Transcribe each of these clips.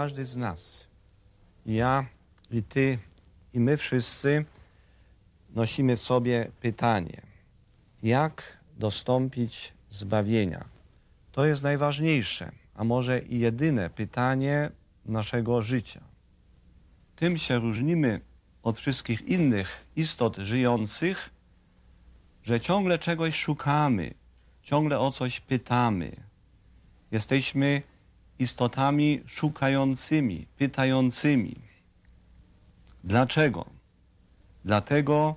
każdy z nas, ja i ty, i my wszyscy, nosimy w sobie pytanie, jak dostąpić zbawienia? To jest najważniejsze, a może i jedyne pytanie naszego życia. Tym się różnimy od wszystkich innych istot żyjących, że ciągle czegoś szukamy, ciągle o coś pytamy. Jesteśmy istotami szukającymi, pytającymi. Dlaczego? Dlatego,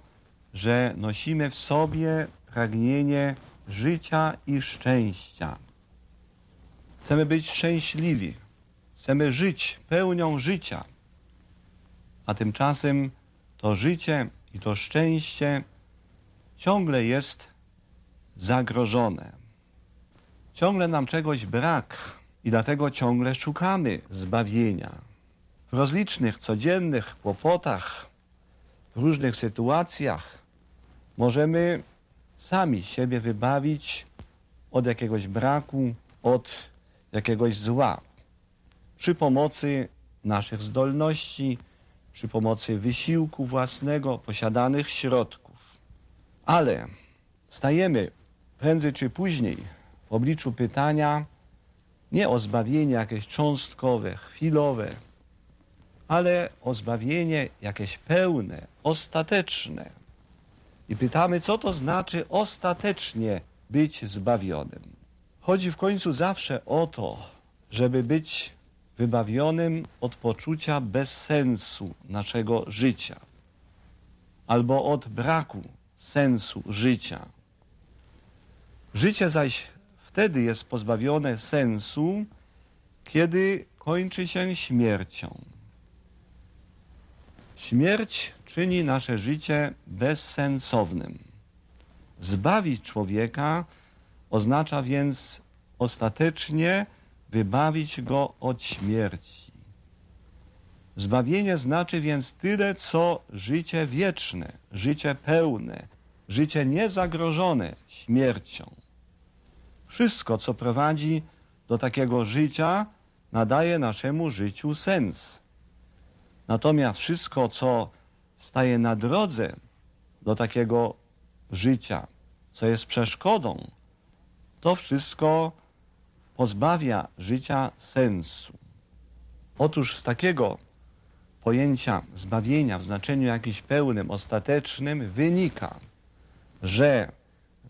że nosimy w sobie pragnienie życia i szczęścia. Chcemy być szczęśliwi, chcemy żyć pełnią życia, a tymczasem to życie i to szczęście ciągle jest zagrożone. Ciągle nam czegoś brak i dlatego ciągle szukamy zbawienia. W rozlicznych, codziennych kłopotach, w różnych sytuacjach możemy sami siebie wybawić od jakiegoś braku, od jakiegoś zła. Przy pomocy naszych zdolności, przy pomocy wysiłku własnego, posiadanych środków. Ale stajemy prędzej czy później w obliczu pytania nie o zbawienie jakieś cząstkowe, chwilowe, ale o zbawienie jakieś pełne, ostateczne. I pytamy, co to znaczy ostatecznie być zbawionym. Chodzi w końcu zawsze o to, żeby być wybawionym od poczucia bezsensu naszego życia albo od braku sensu życia. Życie zaś wtedy jest pozbawione sensu, kiedy kończy się śmiercią. Śmierć czyni nasze życie bezsensownym. Zbawić człowieka oznacza więc ostatecznie wybawić go od śmierci. Zbawienie znaczy więc tyle, co życie wieczne, życie pełne, życie niezagrożone śmiercią. Wszystko, co prowadzi do takiego życia, nadaje naszemu życiu sens. Natomiast wszystko, co staje na drodze do takiego życia, co jest przeszkodą, to wszystko pozbawia życia sensu. Otóż z takiego pojęcia zbawienia w znaczeniu jakimś pełnym, ostatecznym wynika, że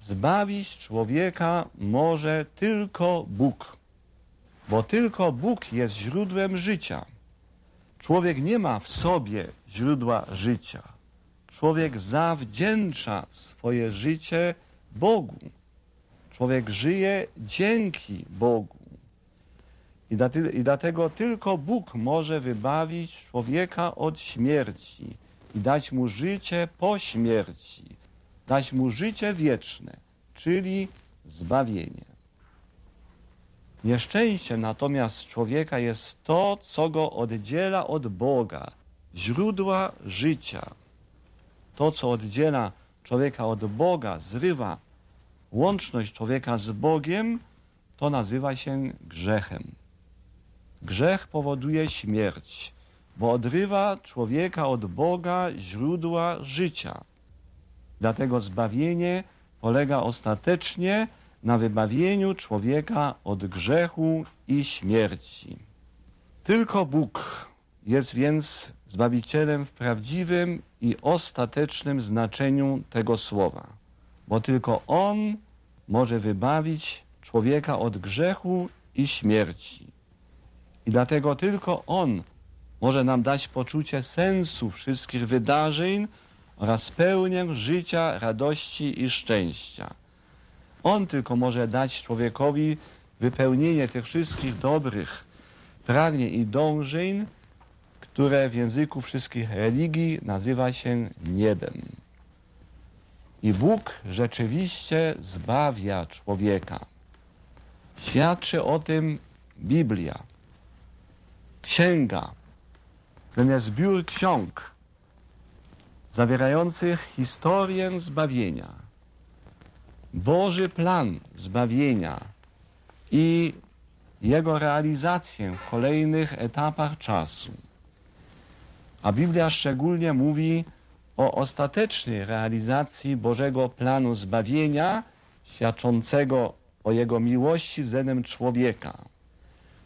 zbawić człowieka może tylko Bóg, bo tylko Bóg jest źródłem życia. Człowiek nie ma w sobie źródła życia. Człowiek zawdzięcza swoje życie Bogu. Człowiek żyje dzięki Bogu. I dlatego tylko Bóg może wybawić człowieka od śmierci i dać mu życie po śmierci, dać mu życie wieczne, czyli zbawienie. Nieszczęście natomiast człowieka jest to, co go oddziela od Boga, źródła życia. To, co oddziela człowieka od Boga, zrywa łączność człowieka z Bogiem, to nazywa się grzechem. Grzech powoduje śmierć, bo odrywa człowieka od Boga, źródła życia. Dlatego zbawienie polega ostatecznie na wybawieniu człowieka od grzechu i śmierci. Tylko Bóg jest więc Zbawicielem w prawdziwym i ostatecznym znaczeniu tego słowa, bo tylko On może wybawić człowieka od grzechu i śmierci. I dlatego tylko On może nam dać poczucie sensu wszystkich wydarzeń oraz pełnię życia, radości i szczęścia. On tylko może dać człowiekowi wypełnienie tych wszystkich dobrych pragnień i dążeń, które w języku wszystkich religii nazywa się niebem. I Bóg rzeczywiście zbawia człowieka. Świadczy o tym Biblia. Księga, ten jest zbiór ksiąg zawierających historię zbawienia Boży plan zbawienia i jego realizację w kolejnych etapach czasu. A Biblia szczególnie mówi o ostatecznej realizacji Bożego planu zbawienia, świadczącego o Jego miłości względem człowieka.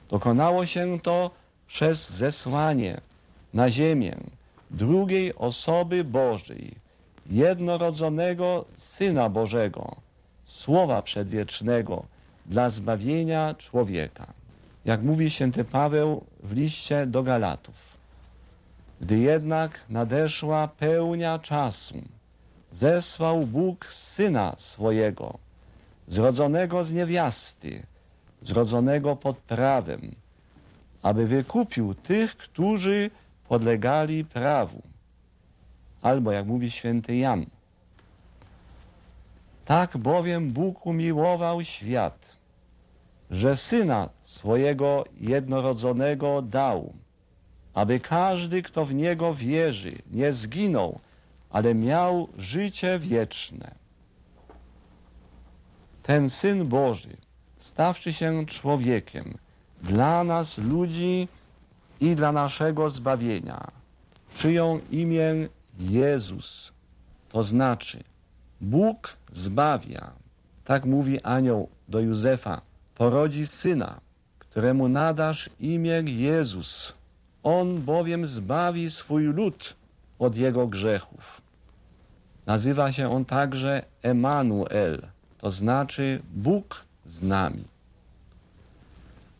Dokonało się to przez zesłanie na ziemię drugiej osoby Bożej, jednorodzonego Syna Bożego, Słowa Przedwiecznego dla zbawienia człowieka. Jak mówi święty Paweł w liście do Galatów. Gdy jednak nadeszła pełnia czasu, zesłał Bóg Syna swojego, zrodzonego z niewiasty, zrodzonego pod prawem, aby wykupił tych, którzy podlegali prawu. Albo, jak mówi święty Jan, tak bowiem Bóg umiłował świat, że Syna swojego jednorodzonego dał, aby każdy, kto w Niego wierzy, nie zginął, ale miał życie wieczne. Ten Syn Boży, stawszy się człowiekiem, dla nas ludzi i dla naszego zbawienia, przyjął imię Jezus, to znaczy Bóg zbawia. Tak mówi anioł do Józefa, porodzi syna, któremu nadasz imię Jezus. On bowiem zbawi swój lud od jego grzechów. Nazywa się on także Emanuel, to znaczy Bóg z nami.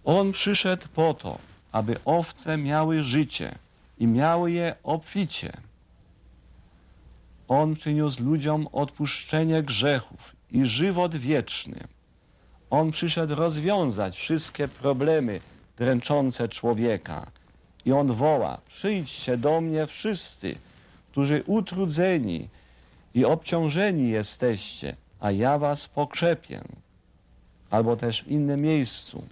On przyszedł po to, aby owce miały życie i miały je obficie. On przyniósł ludziom odpuszczenie grzechów i żywot wieczny. On przyszedł rozwiązać wszystkie problemy dręczące człowieka. I on woła, przyjdźcie do mnie wszyscy, którzy utrudzeni i obciążeni jesteście, a ja was pokrzepię. Albo też w innym miejscu.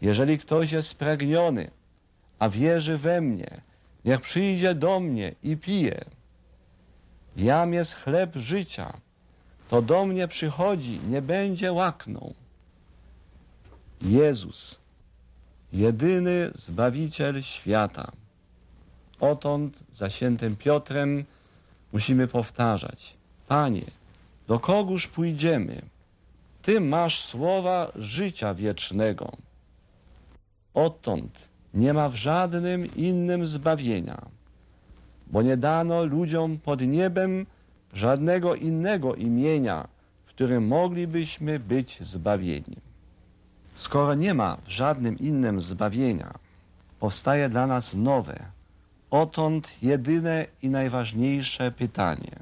Jeżeli ktoś jest spragniony, a wierzy we mnie, niech przyjdzie do mnie i pije. Jam jest chleb życia, to do mnie przychodzi, nie będzie łaknął. Jezus, jedyny Zbawiciel świata. Otąd za świętym Piotrem musimy powtarzać. Panie, do kogóż pójdziemy? Ty masz słowa życia wiecznego. Odtąd nie ma w żadnym innym zbawienia, bo nie dano ludziom pod niebem żadnego innego imienia, w którym moglibyśmy być zbawieni. Skoro nie ma w żadnym innym zbawienia, powstaje dla nas nowe, otąd jedyne i najważniejsze pytanie.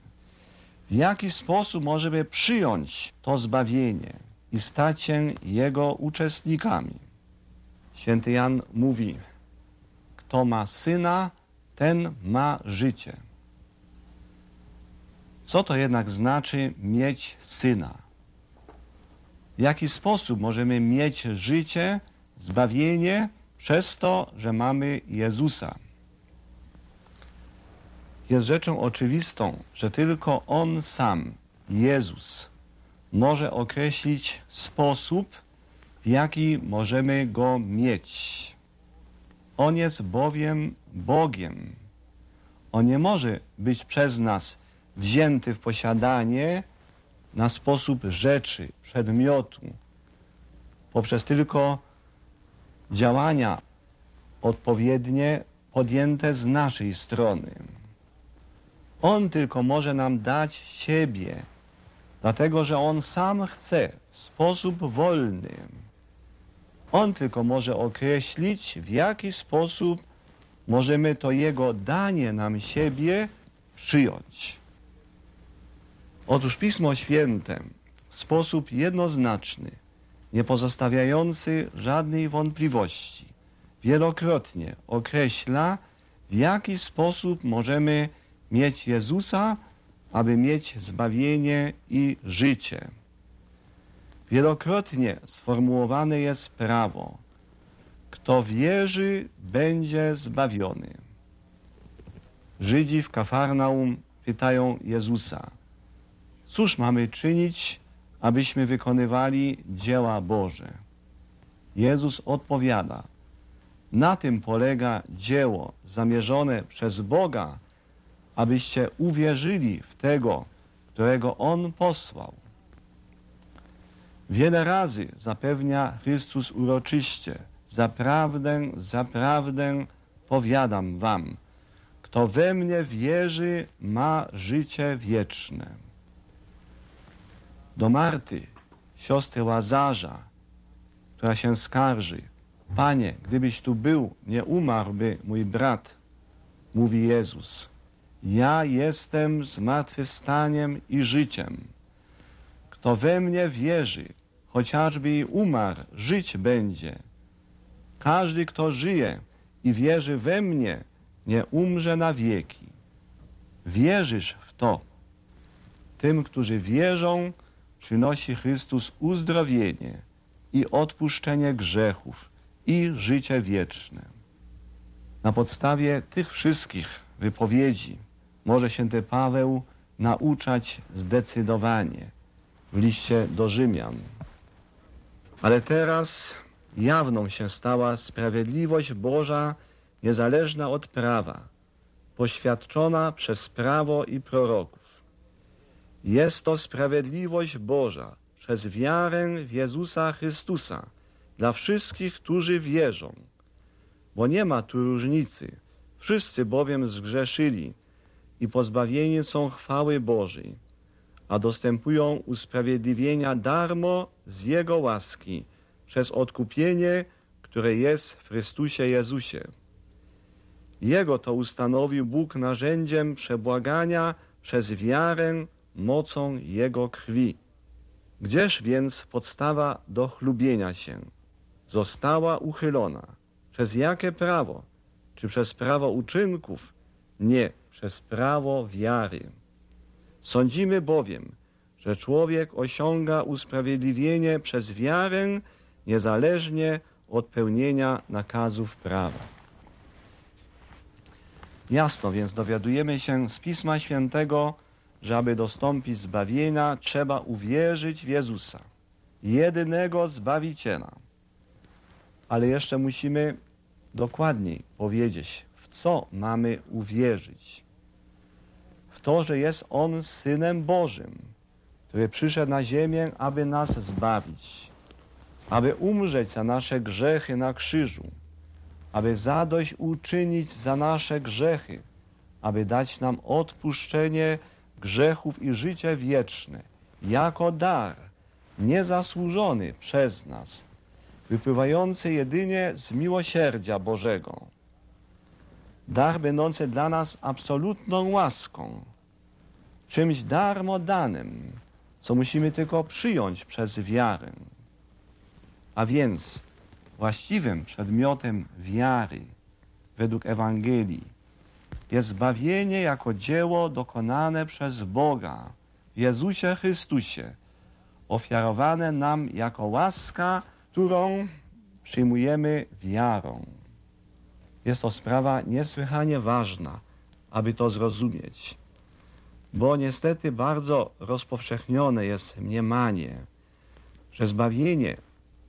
W jaki sposób możemy przyjąć to zbawienie i stać się jego uczestnikami? Święty Jan mówi, kto ma syna, ten ma życie. Co to jednak znaczy mieć syna? W jaki sposób możemy mieć życie, zbawienie przez to, że mamy Jezusa? Jest rzeczą oczywistą, że tylko On sam, Jezus, może określić sposób, w jaki możemy Go mieć. On jest bowiem Bogiem. On nie może być przez nas wzięty w posiadanie na sposób rzeczy, przedmiotu, poprzez tylko działania odpowiednie podjęte z naszej strony. On tylko może nam dać siebie, dlatego że On sam chce w sposób wolny. On tylko może określić, w jaki sposób możemy to Jego danie nam siebie przyjąć. Otóż Pismo Święte w sposób jednoznaczny, nie pozostawiający żadnej wątpliwości, wielokrotnie określa, w jaki sposób możemy mieć Jezusa, aby mieć zbawienie i życie. Wielokrotnie sformułowane jest prawo. Kto wierzy, będzie zbawiony. Żydzi w Kafarnaum pytają Jezusa, cóż mamy czynić, abyśmy wykonywali dzieła Boże? Jezus odpowiada, na tym polega dzieło zamierzone przez Boga, abyście uwierzyli w tego, którego On posłał. Wiele razy zapewnia Chrystus uroczyście, zaprawdę, zaprawdę powiadam wam, kto we mnie wierzy, ma życie wieczne. Do Marty, siostry Łazarza, która się skarży, Panie, gdybyś tu był, nie umarłby mój brat, mówi Jezus. Ja jestem zmartwychwstaniem i życiem. Kto we mnie wierzy, chociażby i umarł, żyć będzie. Każdy, kto żyje i wierzy we mnie, nie umrze na wieki. Wierzysz w to. Tym, którzy wierzą, przynosi Chrystus uzdrowienie i odpuszczenie grzechów i życie wieczne. Na podstawie tych wszystkich wypowiedzi może święty Paweł nauczać zdecydowanie w liście do Rzymian. Ale teraz jawną się stała sprawiedliwość Boża niezależna od prawa, poświadczona przez prawo i proroków. Jest to sprawiedliwość Boża przez wiarę w Jezusa Chrystusa dla wszystkich, którzy wierzą, bo nie ma tu różnicy. Wszyscy bowiem zgrzeszyli i pozbawieni są chwały Bożej, a dostępują usprawiedliwienia darmo z Jego łaski przez odkupienie, które jest w Chrystusie Jezusie. Jego to ustanowił Bóg narzędziem przebłagania przez wiarę mocą Jego krwi. Gdzież więc podstawa do chlubienia się została uchylona? Przez jakie prawo? Czy przez prawo uczynków? Nie, przez prawo wiary. Sądzimy bowiem, że człowiek osiąga usprawiedliwienie przez wiarę niezależnie od pełnienia nakazów prawa. Jasno więc dowiadujemy się z Pisma Świętego, że aby dostąpić zbawienia, trzeba uwierzyć w Jezusa, jedynego Zbawiciela. Ale jeszcze musimy dokładniej powiedzieć, w co mamy uwierzyć. W to, że jest On Synem Bożym, który przyszedł na ziemię, aby nas zbawić, aby umrzeć za nasze grzechy na krzyżu, aby zadość uczynić za nasze grzechy, aby dać nam odpuszczenie grzechów i życie wieczne, jako dar, niezasłużony przez nas, wypływający jedynie z miłosierdzia Bożego. Dar będący dla nas absolutną łaską, czymś darmo danym, co musimy tylko przyjąć przez wiarę. A więc właściwym przedmiotem wiary według Ewangelii jest zbawienie jako dzieło dokonane przez Boga w Jezusie Chrystusie, ofiarowane nam jako łaska, którą przyjmujemy wiarą. Jest to sprawa niesłychanie ważna, aby to zrozumieć, bo niestety bardzo rozpowszechnione jest mniemanie, że zbawienie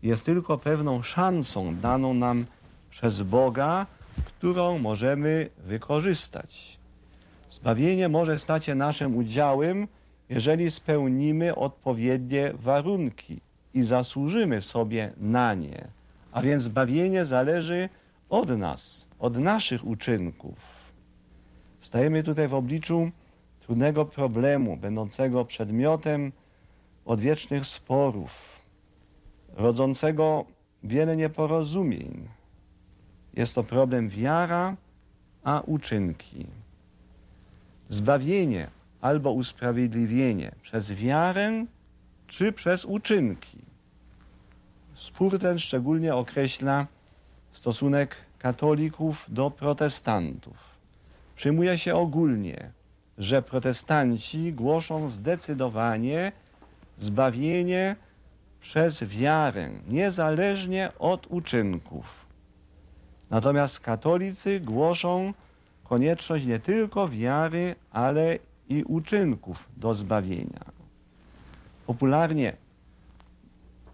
jest tylko pewną szansą daną nam przez Boga, którą możemy wykorzystać. Zbawienie może stać się naszym udziałem, jeżeli spełnimy odpowiednie warunki i zasłużymy sobie na nie. A więc zbawienie zależy od nas, od naszych uczynków. Stajemy tutaj w obliczu trudnego problemu, będącego przedmiotem odwiecznych sporów, rodzącego wiele nieporozumień. Jest to problem wiara, a uczynki. Zbawienie albo usprawiedliwienie przez wiarę czy przez uczynki. Spór ten szczególnie określa stosunek katolików do protestantów. Przyjmuje się ogólnie, że protestanci głoszą zdecydowanie zbawienie przez wiarę, niezależnie od uczynków. Natomiast katolicy głoszą konieczność nie tylko wiary, ale i uczynków do zbawienia. Popularnie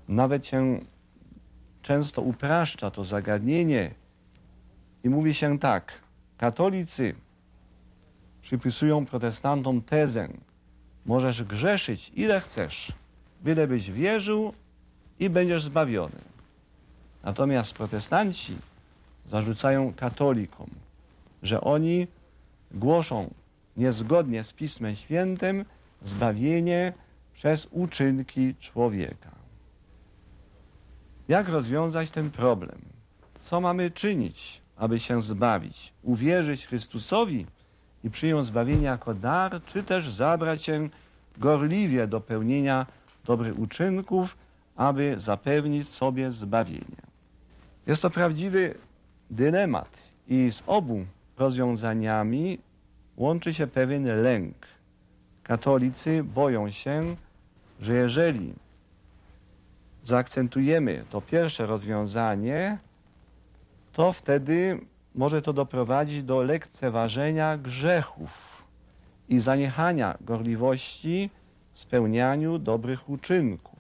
nawet się często upraszcza to zagadnienie i mówi się tak. Katolicy przypisują protestantom tezę. Możesz grzeszyć ile chcesz, byle byś wierzył i będziesz zbawiony. Natomiast protestanci zarzucają katolikom, że oni głoszą niezgodnie z Pismem Świętym zbawienie przez uczynki człowieka. Jak rozwiązać ten problem? Co mamy czynić, aby się zbawić? Uwierzyć Chrystusowi i przyjąć zbawienie jako dar, czy też zabrać się gorliwie do pełnienia dobrych uczynków, aby zapewnić sobie zbawienie? Jest to prawdziwy dylemat i z obu rozwiązaniami łączy się pewien lęk. Katolicy boją się, że jeżeli zaakcentujemy to pierwsze rozwiązanie, to wtedy może to doprowadzić do lekceważenia grzechów i zaniechania gorliwości w spełnianiu dobrych uczynków.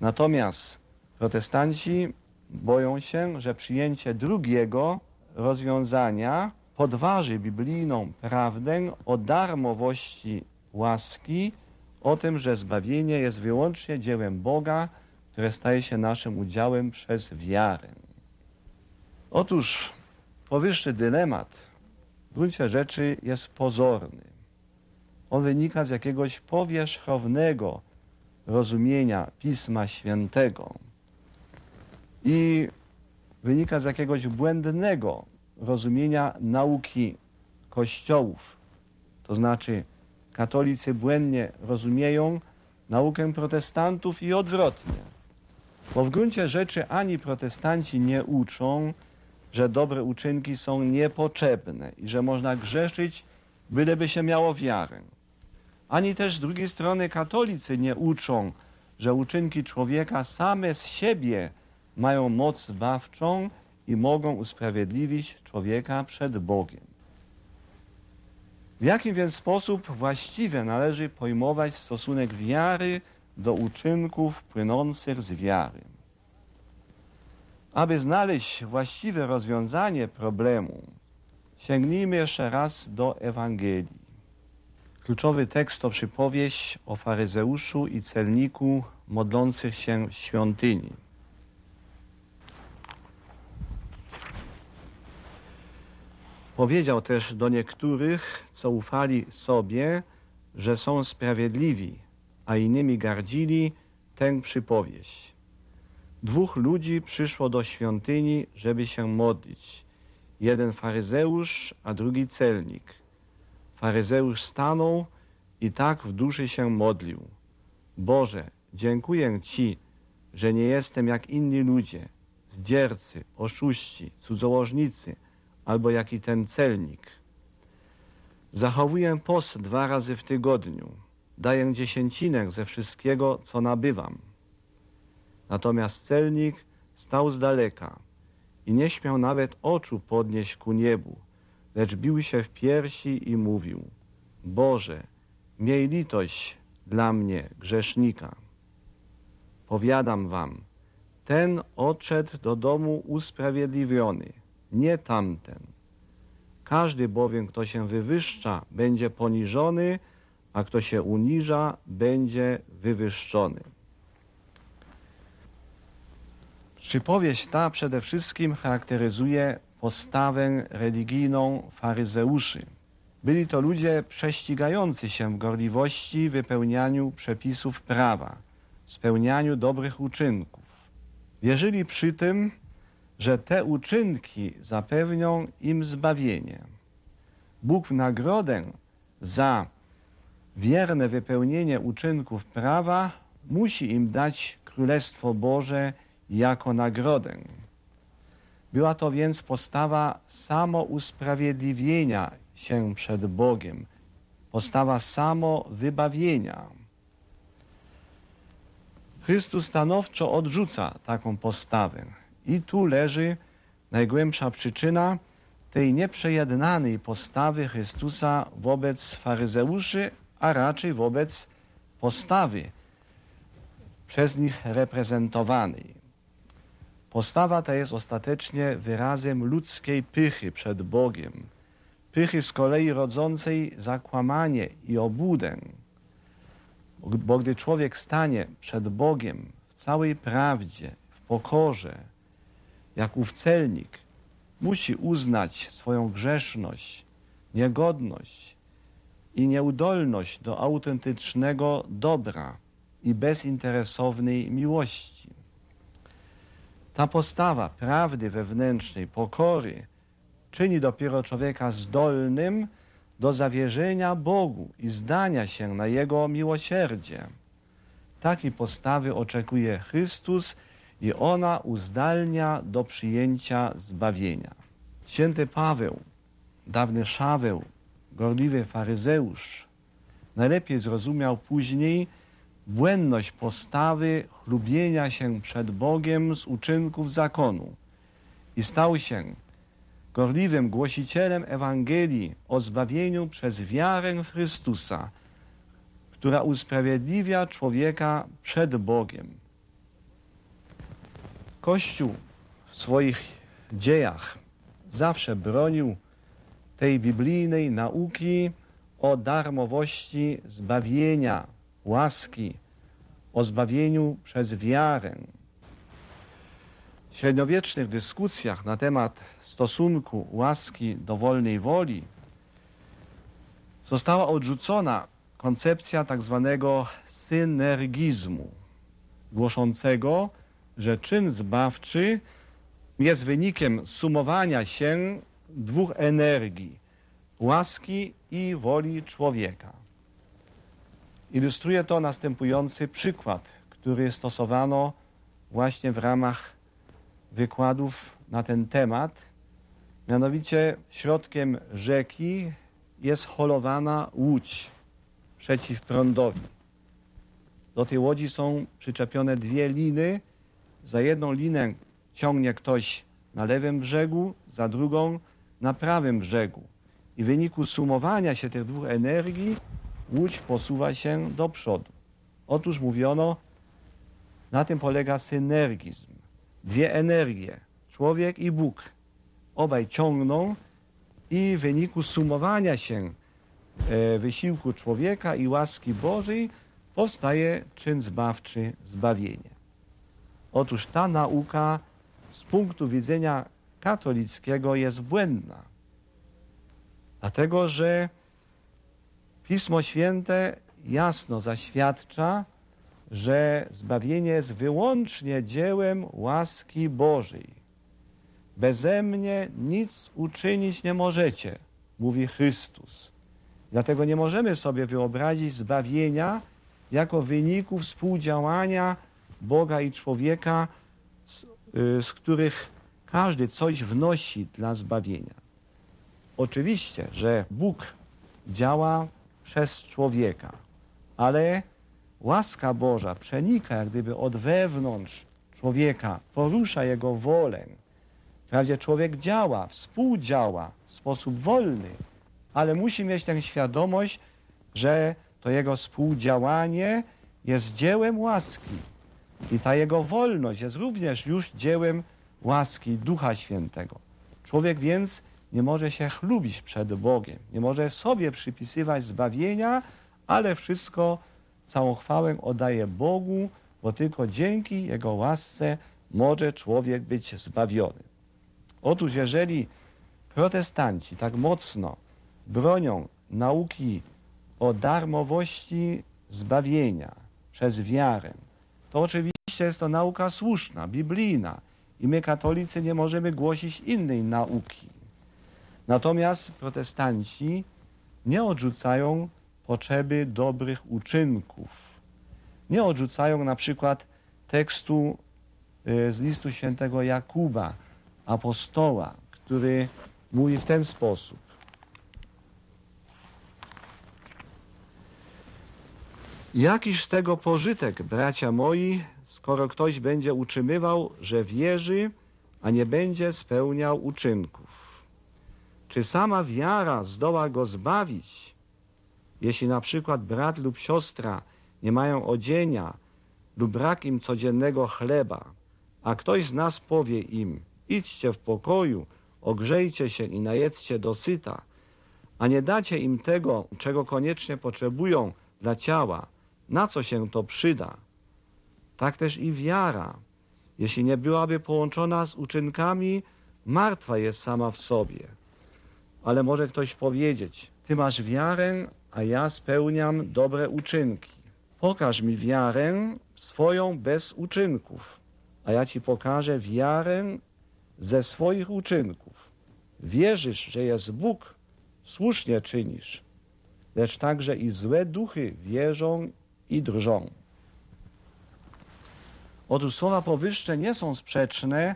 Natomiast protestanci boją się, że przyjęcie drugiego rozwiązania podważy biblijną prawdę o darmowości łaski, o tym, że zbawienie jest wyłącznie dziełem Boga, które staje się naszym udziałem przez wiarę. Otóż powyższy dylemat w gruncie rzeczy jest pozorny. On wynika z jakiegoś powierzchownego rozumienia Pisma Świętego i wynika z jakiegoś błędnego rozumienia nauki kościołów. To znaczy katolicy błędnie rozumieją naukę protestantów i odwrotnie. Bo w gruncie rzeczy ani protestanci nie uczą, że dobre uczynki są niepotrzebne i że można grzeszyć, byleby się miało wiarę. Ani też z drugiej strony katolicy nie uczą, że uczynki człowieka same z siebie mają moc zbawczą i mogą usprawiedliwić człowieka przed Bogiem. W jakim więc sposób właściwie należy pojmować stosunek wiary do uczynków płynących z wiary? Aby znaleźć właściwe rozwiązanie problemu, sięgnijmy jeszcze raz do Ewangelii. Kluczowy tekst to przypowieść o faryzeuszu i celniku modlących się w świątyni. Powiedział też do niektórych, co ufali sobie, że są sprawiedliwi, a innymi gardzili, tę przypowieść. Dwóch ludzi przyszło do świątyni, żeby się modlić. Jeden faryzeusz, a drugi celnik. Faryzeusz stanął i tak w duszy się modlił. Boże, dziękuję Ci, że nie jestem jak inni ludzie, zdziercy, oszuści, cudzołożnicy, albo jaki ten celnik. Zachowuję post dwa razy w tygodniu. Daję dziesięcinę ze wszystkiego, co nabywam. Natomiast celnik stał z daleka i nie śmiał nawet oczu podnieść ku niebu, lecz bił się w piersi i mówił Boże, miej litość dla mnie, grzesznika. Powiadam wam, ten odszedł do domu usprawiedliwiony – nie tamten. Każdy bowiem, kto się wywyższa, będzie poniżony, a kto się uniża, będzie wywyższony. Przypowieść ta przede wszystkim charakteryzuje postawę religijną faryzeuszy. Byli to ludzie prześcigający się w gorliwości wypełnianiu przepisów prawa, spełnianiu dobrych uczynków. Wierzyli przy tym, że te uczynki zapewnią im zbawienie. Bóg w nagrodę za wierne wypełnienie uczynków prawa musi im dać Królestwo Boże jako nagrodę. Była to więc postawa samousprawiedliwienia się przed Bogiem, postawa samowybawienia. Chrystus stanowczo odrzuca taką postawę. I tu leży najgłębsza przyczyna tej nieprzejednanej postawy Chrystusa wobec faryzeuszy, a raczej wobec postawy przez nich reprezentowanej. Postawa ta jest ostatecznie wyrazem ludzkiej pychy przed Bogiem, pychy z kolei rodzącej zakłamanie i obudę. Bo gdy człowiek stanie przed Bogiem w całej prawdzie, w pokorze, jak ów celnik, musi uznać swoją grzeszność, niegodność i nieudolność do autentycznego dobra i bezinteresownej miłości. Ta postawa prawdy wewnętrznej, pokory, czyni dopiero człowieka zdolnym do zawierzenia Bogu i zdania się na Jego miłosierdzie. Takiej postawy oczekuje Chrystus i ona uzdalnia do przyjęcia zbawienia. Święty Paweł, dawny Szaweł, gorliwy faryzeusz, najlepiej zrozumiał później błędność postawy chlubienia się przed Bogiem z uczynków zakonu i stał się gorliwym głosicielem Ewangelii o zbawieniu przez wiarę Chrystusa, która usprawiedliwia człowieka przed Bogiem. Kościół w swoich dziejach zawsze bronił tej biblijnej nauki o darmowości zbawienia, łaski, o zbawieniu przez wiarę. W średniowiecznych dyskusjach na temat stosunku łaski do wolnej woli została odrzucona koncepcja tak zwanego synergizmu, głoszącego, że czyn zbawczy jest wynikiem sumowania się dwóch energii łaski i woli człowieka. Ilustruje to następujący przykład, który stosowano właśnie w ramach wykładów na ten temat. Mianowicie środkiem rzeki jest holowana łódź przeciw prądowi. Do tej łodzi są przyczepione dwie liny. Za jedną linę ciągnie ktoś na lewym brzegu, za drugą na prawym brzegu. I w wyniku sumowania się tych dwóch energii łódź posuwa się do przodu. Otóż mówiono, na tym polega synergizm. Dwie energie, człowiek i Bóg, obaj ciągną i w wyniku sumowania się e, wysiłku człowieka i łaski Bożej powstaje czyn zbawczy, zbawienie. Otóż ta nauka z punktu widzenia katolickiego jest błędna. Dlatego, że Pismo Święte jasno zaświadcza, że zbawienie jest wyłącznie dziełem łaski Bożej. Beze mnie nic uczynić nie możecie, mówi Chrystus. Dlatego nie możemy sobie wyobrazić zbawienia jako wyniku współdziałania Boga i człowieka, z, y, z których każdy coś wnosi dla zbawienia. Oczywiście, że Bóg działa przez człowieka, ale łaska Boża przenika jak gdyby od wewnątrz człowieka, porusza jego wolę. Wprawdzie człowiek działa, współdziała w sposób wolny, ale musi mieć tę świadomość, że to jego współdziałanie jest dziełem łaski. I ta jego wolność jest również już dziełem łaski Ducha Świętego. Człowiek więc nie może się chlubić przed Bogiem, nie może sobie przypisywać zbawienia, ale wszystko, całą chwałę oddaje Bogu, bo tylko dzięki Jego łasce może człowiek być zbawiony. Otóż jeżeli protestanci tak mocno bronią nauki o darmowości zbawienia przez wiarę, to oczywiście jest to nauka słuszna, biblijna i my katolicy nie możemy głosić innej nauki. Natomiast protestanci nie odrzucają potrzeby dobrych uczynków. Nie odrzucają na przykład tekstu y, z listu świętego Jakuba, apostoła, który mówi w ten sposób. Jakiż z tego pożytek, bracia moi, skoro ktoś będzie utrzymywał, że wierzy, a nie będzie spełniał uczynków? Czy sama wiara zdoła go zbawić? Jeśli na przykład brat lub siostra nie mają odzienia lub brak im codziennego chleba, a ktoś z nas powie im, idźcie w pokoju, ogrzejcie się i najedzcie dosyta, a nie dacie im tego, czego koniecznie potrzebują dla ciała, na co się to przyda? Tak też i wiara, jeśli nie byłaby połączona z uczynkami, martwa jest sama w sobie. Ale może ktoś powiedzieć, ty masz wiarę, a ja spełniam dobre uczynki. Pokaż mi wiarę swoją bez uczynków, a ja ci pokażę wiarę ze swoich uczynków. Wierzysz, że jest Bóg, słusznie czynisz, lecz także i złe duchy wierzą i drżą. Otóż słowa powyższe nie są sprzeczne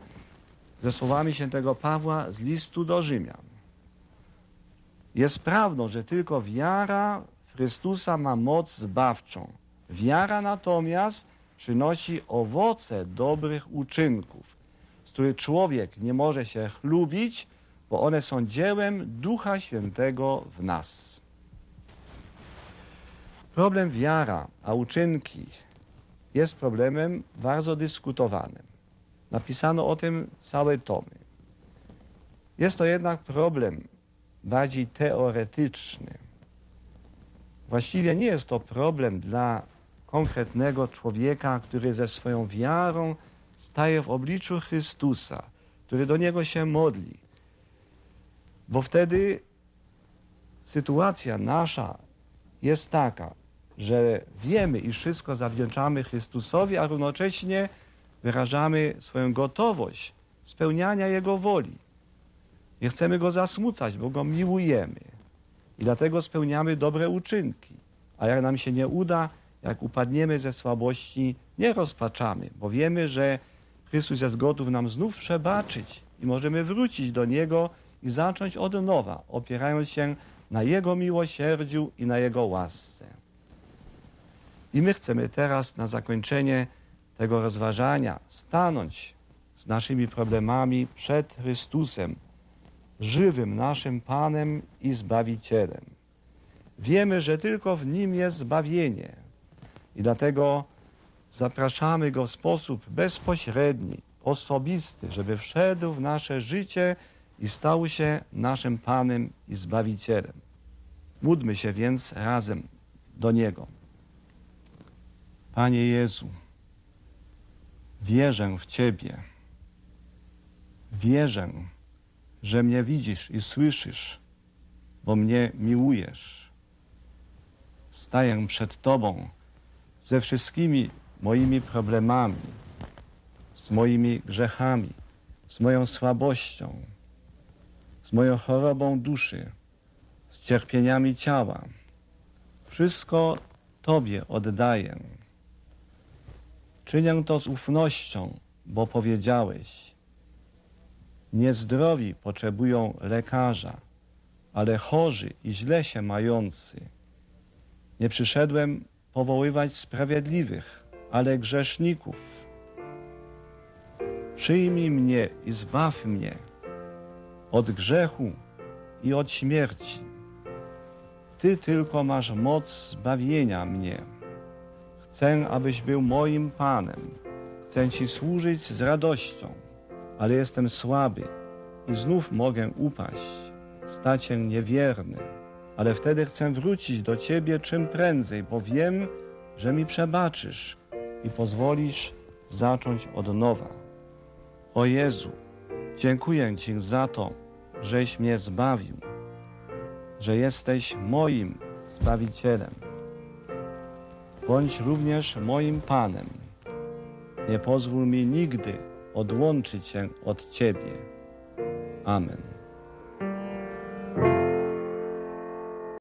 ze słowami świętego Pawła z listu do Rzymian. Jest prawdą, że tylko wiara w Chrystusa ma moc zbawczą. Wiara natomiast przynosi owoce dobrych uczynków, z których człowiek nie może się chlubić, bo one są dziełem Ducha Świętego w nas. Problem wiara, a uczynki jest problemem bardzo dyskutowanym. Napisano o tym całe tomy. Jest to jednak problem bardziej teoretyczny. Właściwie nie jest to problem dla konkretnego człowieka, który ze swoją wiarą staje w obliczu Chrystusa, który do Niego się modli. Bo wtedy sytuacja nasza jest taka, że wiemy, iż wszystko zawdzięczamy Chrystusowi, a równocześnie wyrażamy swoją gotowość spełniania Jego woli. Nie chcemy Go zasmucać, bo Go miłujemy. I dlatego spełniamy dobre uczynki. A jak nam się nie uda, jak upadniemy ze słabości, nie rozpaczamy, bo wiemy, że Chrystus jest gotów nam znów przebaczyć i możemy wrócić do Niego i zacząć od nowa, opierając się na Jego miłosierdziu i na Jego łasce. I my chcemy teraz na zakończenie tego rozważania stanąć z naszymi problemami przed Chrystusem, żywym naszym Panem i Zbawicielem. Wiemy, że tylko w Nim jest zbawienie i dlatego zapraszamy Go w sposób bezpośredni, osobisty, żeby wszedł w nasze życie i stał się naszym Panem i Zbawicielem. Módlmy się więc razem do Niego. Panie Jezu, wierzę w Ciebie. Wierzę, że mnie widzisz i słyszysz, bo mnie miłujesz. Staję przed Tobą ze wszystkimi moimi problemami, z moimi grzechami, z moją słabością, z moją chorobą duszy, z cierpieniami ciała. Wszystko Tobie oddaję. Czynię to z ufnością, bo powiedziałeś, niezdrowi potrzebują lekarza, ale chorzy i źle się mający. Nie przyszedłem powoływać sprawiedliwych, ale grzeszników. Przyjmij mnie i zbaw mnie od grzechu i od śmierci. Ty tylko masz moc zbawienia mnie. Chcę, abyś był moim Panem. Chcę Ci służyć z radością, ale jestem słaby i znów mogę upaść, stać się niewierny. Ale wtedy chcę wrócić do Ciebie czym prędzej, bo wiem, że mi przebaczysz i pozwolisz zacząć od nowa. O Jezu, dziękuję Ci za to, żeś mnie zbawił, że jesteś moim Zbawicielem. Bądź również moim Panem. Nie pozwól mi nigdy odłączyć się od Ciebie. Amen.